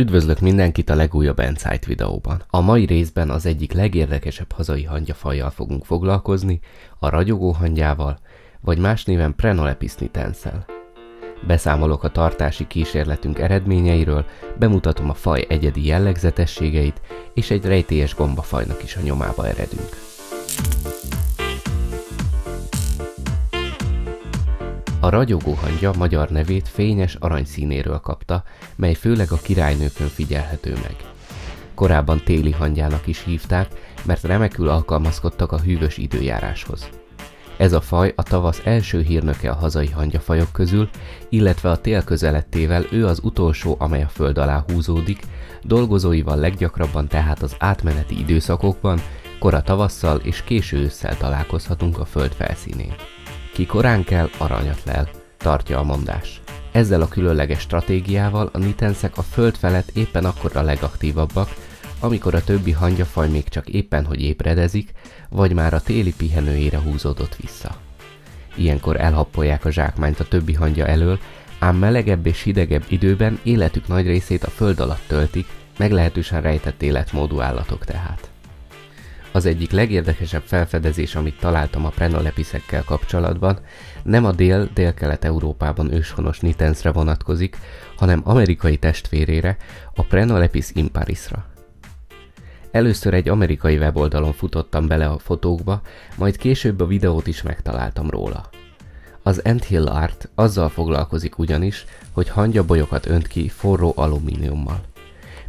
Üdvözlök mindenkit a legújabb Insight videóban. A mai részben az egyik legérdekesebb hazai hangyafajjal fogunk foglalkozni, a ragyogó hangyával, vagy más néven Prenolepis nitenszel. Beszámolok a tartási kísérletünk eredményeiről, bemutatom a faj egyedi jellegzetességeit, és egy rejtélyes gombafajnak is a nyomába eredünk. A ragyogó hangya magyar nevét fényes aranyszínéről kapta, mely főleg a királynőkön figyelhető meg. Korábban téli hangyának is hívták, mert remekül alkalmazkodtak a hűvös időjáráshoz. Ez a faj a tavasz első hírnöke a hazai hangyafajok közül, illetve a tél közelettével ő az utolsó, amely a föld alá húzódik, dolgozóival leggyakrabban tehát az átmeneti időszakokban, kora tavasszal és késő ősszel találkozhatunk a föld felszínén. Ki korán kell, aranyat lel, tartja a mondás. Ezzel a különleges stratégiával a nitenszek a föld felett éppen akkor a legaktívabbak, amikor a többi hangyafaj még csak éppen hogy ébredezik, vagy már a téli pihenőjére húzódott vissza. Ilyenkor elhappolják a zsákmányt a többi hangya elől, ám melegebb és hidegebb időben életük nagy részét a föld alatt töltik, meglehetősen rejtett életmódú állatok tehát. Az egyik legérdekesebb felfedezés, amit találtam a prenolepiszekkel kapcsolatban, nem a dél-délkelet-európában őshonos nitensre vonatkozik, hanem amerikai testvérére, a Prenolepis imparisra. Először egy amerikai weboldalon futottam bele a fotókba, majd később a videót is megtaláltam róla. Az Anthill Art azzal foglalkozik ugyanis, hogy hangyabolyokat önt ki forró alumíniummal.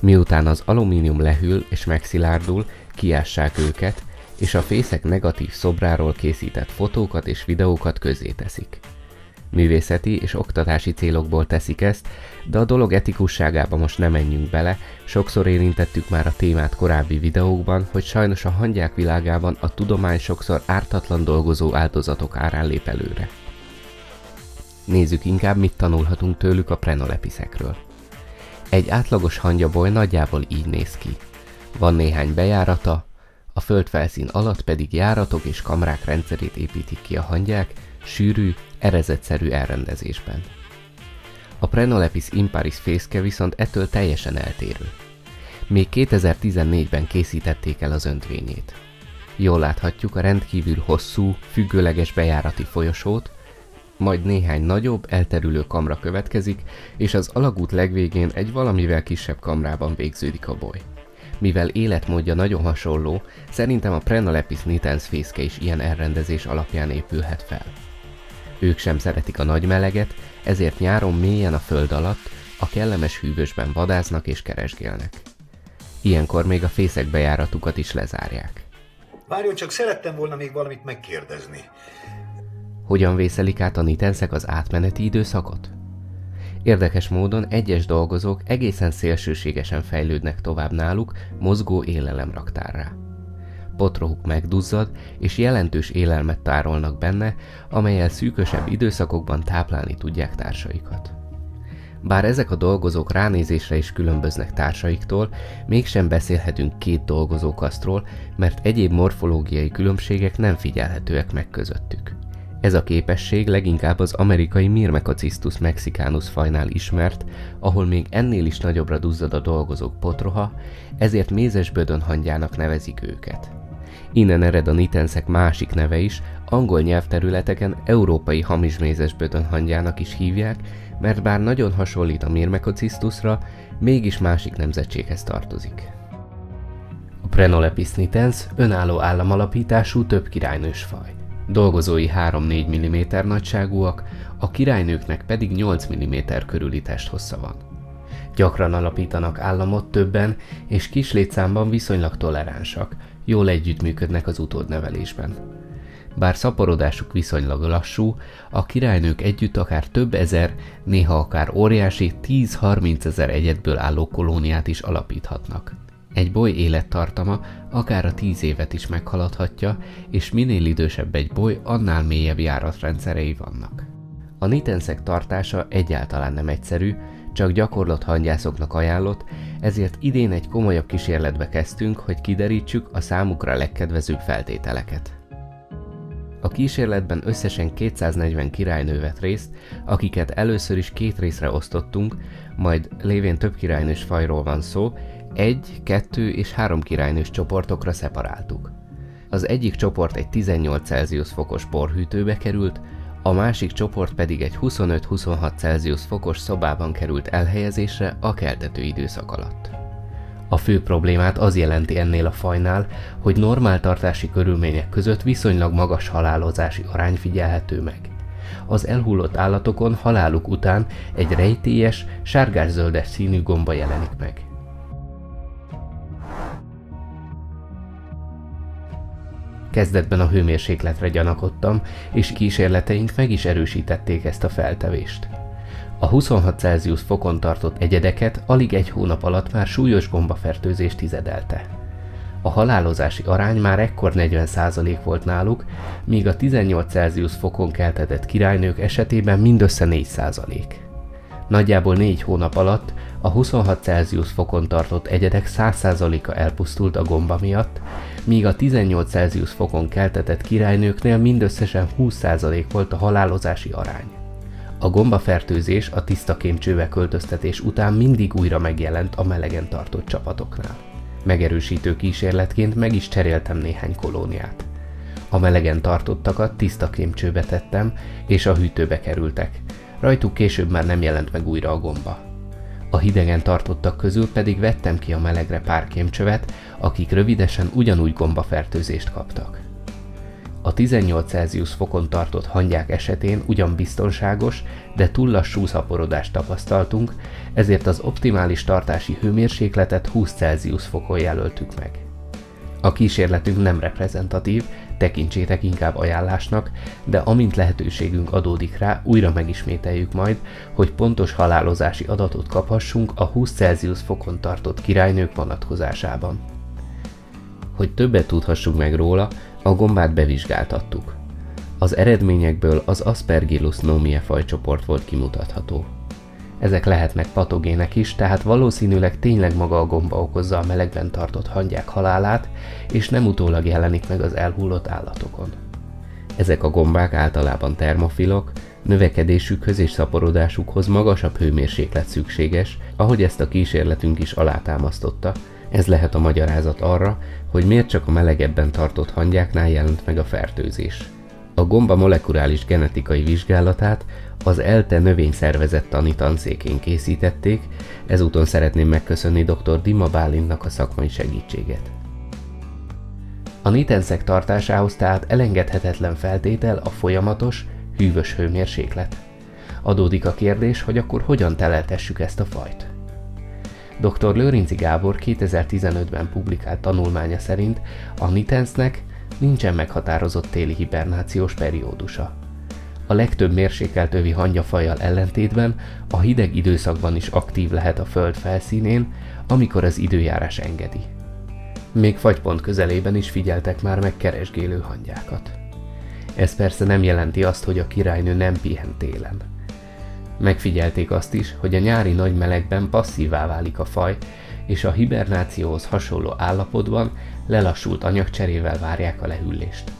Miután az alumínium lehűl és megszilárdul, kiássák őket, és a fészek negatív szobráról készített fotókat és videókat közzé teszik. Művészeti és oktatási célokból teszik ezt, de a dolog etikusságába most nem menjünk bele, sokszor érintettük már a témát korábbi videókban, hogy sajnos a hangyák világában a tudomány sokszor ártatlan dolgozó áldozatok árán lép előre. Nézzük inkább, mit tanulhatunk tőlük a prenolepiszekről. Egy átlagos hangyaboly nagyjából így néz ki. Van néhány bejárata, a földfelszín alatt pedig járatok és kamrák rendszerét építik ki a hangyák, sűrű, erezetszerű elrendezésben. A Prenolepis imparis fészke viszont ettől teljesen eltérő. Még 2014-ben készítették el az öntvényét. Jól láthatjuk a rendkívül hosszú, függőleges bejárati folyosót, majd néhány nagyobb, elterülő kamra következik, és az alagút legvégén egy valamivel kisebb kamrában végződik a boly. Mivel életmódja nagyon hasonló, szerintem a Prenolepis nitens fészke is ilyen elrendezés alapján épülhet fel. Ők sem szeretik a nagy meleget, ezért nyáron mélyen a föld alatt, a kellemes hűvösben vadásznak és keresgélnek. Ilyenkor még a fészek bejáratukat is lezárják. Várjon, csak szerettem volna még valamit megkérdezni. Hogyan vészelik át a nitenszek az átmeneti időszakot? Érdekes módon egyes dolgozók egészen szélsőségesen fejlődnek tovább náluk mozgó élelemraktárrá. Potrohuk megduzzad, és jelentős élelmet tárolnak benne, amelyel szűkösebb időszakokban táplálni tudják társaikat. Bár ezek a dolgozók ránézésre is különböznek társaiktól, mégsem beszélhetünk két dolgozókasztról, mert egyéb morfológiai különbségek nem figyelhetőek meg közöttük. Ez a képesség leginkább az amerikai Myrmecocistus mexicanus fajnál ismert, ahol még ennél is nagyobbra duzzad a dolgozók potroha, ezért mézesbödön hangyának nevezik őket. Innen ered a nitenszek másik neve is, angol nyelvterületeken európai hamismézesbödön hangyának is hívják, mert bár nagyon hasonlít a Myrmecocistusra, mégis másik nemzetséghez tartozik. A Prenolepis nitens önálló államalapítású több királynős faj. Dolgozói 3-4 mm nagyságúak, a királynőknek pedig 8 mm körüli testhossza van. Gyakran alapítanak államot többen, és kis létszámban viszonylag toleránsak, jól együttműködnek az utódnevelésben. Bár szaporodásuk viszonylag lassú, a királynők együtt akár több ezer, néha akár óriási 10-30 ezer egyetből álló kolóniát is alapíthatnak. Egy boly élettartama akár a tíz évet is meghaladhatja, és minél idősebb egy boly, annál mélyebb járatrendszerei vannak. A nitenszek tartása egyáltalán nem egyszerű, csak gyakorlott hangyászoknak ajánlott, ezért idén egy komolyabb kísérletbe kezdtünk, hogy kiderítsük a számukra legkedvezőbb feltételeket. A kísérletben összesen 240 királynő vett részt, akiket először is két részre osztottunk, majd lévén több királynős fajról van szó, egy, kettő és három királynős csoportokra szeparáltuk. Az egyik csoport egy 18 Celsius fokos porhűtőbe került, a másik csoport pedig egy 25-26 Celsius fokos szobában került elhelyezésre a keltető időszak alatt. A fő problémát az jelenti ennél a fajnál, hogy normál tartási körülmények között viszonylag magas halálozási arány figyelhető meg. Az elhullott állatokon haláluk után egy rejtélyes, sárgás-zöldes színű gomba jelenik meg. Kezdetben a hőmérsékletre gyanakodtam, és kísérleteink meg is erősítették ezt a feltevést. A 26 Celsius fokon tartott egyedeket alig egy hónap alatt már súlyos gombafertőzés tizedelte. A halálozási arány már ekkor 40% volt náluk, míg a 18 Celsius fokon keltetett királynők esetében mindössze 4%. Nagyjából 4 hónap alatt a 26 Celsius fokon tartott egyedek 100%-a elpusztult a gomba miatt, míg a 18 Celsius fokon keltetett királynőknél mindösszesen 20% volt a halálozási arány. A gombafertőzés a tiszta kémcsőbe költöztetés után mindig újra megjelent a melegen tartott csapatoknál. Megerősítő kísérletként meg is cseréltem néhány kolóniát. A melegen tartottakat tiszta kémcsőbe tettem, és a hűtőbe kerültek. Rajtuk később már nem jelent meg újra a gomba. A hidegen tartottak közül pedig vettem ki a melegre pár kémcsövet, akik rövidesen ugyanúgy gombafertőzést kaptak. A 18 Celsius fokon tartott hangyák esetén ugyan biztonságos, de túl lassú szaporodást tapasztaltunk, ezért az optimális tartási hőmérsékletet 20 Celsius fokon jelöltük meg. A kísérletünk nem reprezentatív, tekintsétek inkább ajánlásnak, de amint lehetőségünk adódik rá, újra megismételjük majd, hogy pontos halálozási adatot kaphassunk a 20 Celsius fokon tartott királynők vonatkozásában. Hogy többet tudhassunk meg róla, a gombát bevizsgáltattuk. Az eredményekből az Aspergillus nomie fajcsoport volt kimutatható. Ezek lehetnek patogének is, tehát valószínűleg tényleg maga a gomba okozza a melegben tartott hangyák halálát, és nem utólag jelenik meg az elhullott állatokon. Ezek a gombák általában termofilok, növekedésükhöz és szaporodásukhoz magasabb hőmérséklet szükséges, ahogy ezt a kísérletünk is alátámasztotta, ez lehet a magyarázat arra, hogy miért csak a melegebben tartott hangyáknál jelent meg a fertőzés. A gomba molekuláris genetikai vizsgálatát az ELTE növényszervezet tani tanszékén készítették, ezúton szeretném megköszönni dr. Dima Bálintnak a szakmai segítséget. A nitenszek tartásához tehát elengedhetetlen feltétel a folyamatos, hűvös hőmérséklet. Adódik a kérdés, hogy akkor hogyan teleltessük ezt a fajt. Dr. Lőrinci Gábor 2015-ben publikált tanulmánya szerint a nitensnek nincsen meghatározott téli hibernációs periódusa. A legtöbb mérsékelt övi hangyafajjal ellentétben a hideg időszakban is aktív lehet a föld felszínén, amikor az időjárás engedi. Még fagypont közelében is figyeltek már meg keresgélő hangyákat. Ez persze nem jelenti azt, hogy a királynő nem pihen télen. Megfigyelték azt is, hogy a nyári nagy melegben passzívá válik a faj, és a hibernációhoz hasonló állapotban lelassult anyagcserével várják a lehűlést.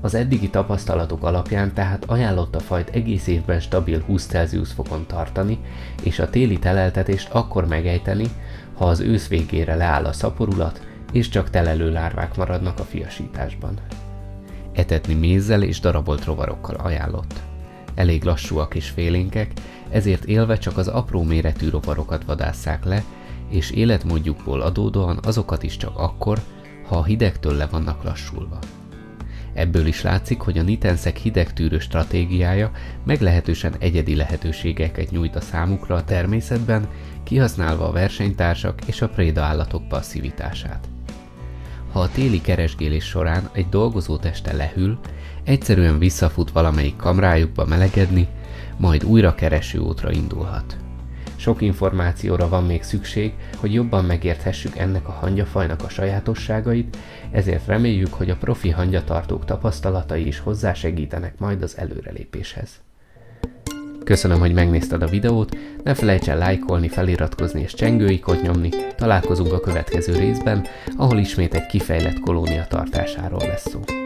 Az eddigi tapasztalatok alapján tehát ajánlott a fajt egész évben stabil 20 Celsius fokon tartani, és a téli teleltetést akkor megejteni, ha az ősz végére leáll a szaporulat, és csak telelő lárvák maradnak a fiasításban. Etetni mézzel és darabolt rovarokkal ajánlott elég lassúak és félénkek, ezért élve csak az apró méretű rovarokat vadásszák le, és életmódjukból adódóan azokat is csak akkor, ha a hidegtől le vannak lassulva. Ebből is látszik, hogy a nitenszek hidegtűrő stratégiája meglehetősen egyedi lehetőségeket nyújt a számukra a természetben, kihasználva a versenytársak és a préda állatok passzivitását. Ha a téli keresgélés során egy dolgozó teste lehűl, egyszerűen visszafut valamelyik kamrájukba melegedni, majd újra kereső útra indulhat. Sok információra van még szükség, hogy jobban megérthessük ennek a hangyafajnak a sajátosságait, ezért reméljük, hogy a profi hangyatartók tapasztalatai is hozzásegítenek majd az előrelépéshez. Köszönöm, hogy megnézted a videót, ne felejts el lájkolni, feliratkozni és csengőikot nyomni, találkozunk a következő részben, ahol ismét egy kifejlett kolónia tartásáról lesz szó.